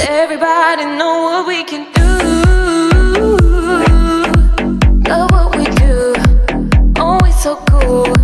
Everybody know what we can do? Love what we do, always so cool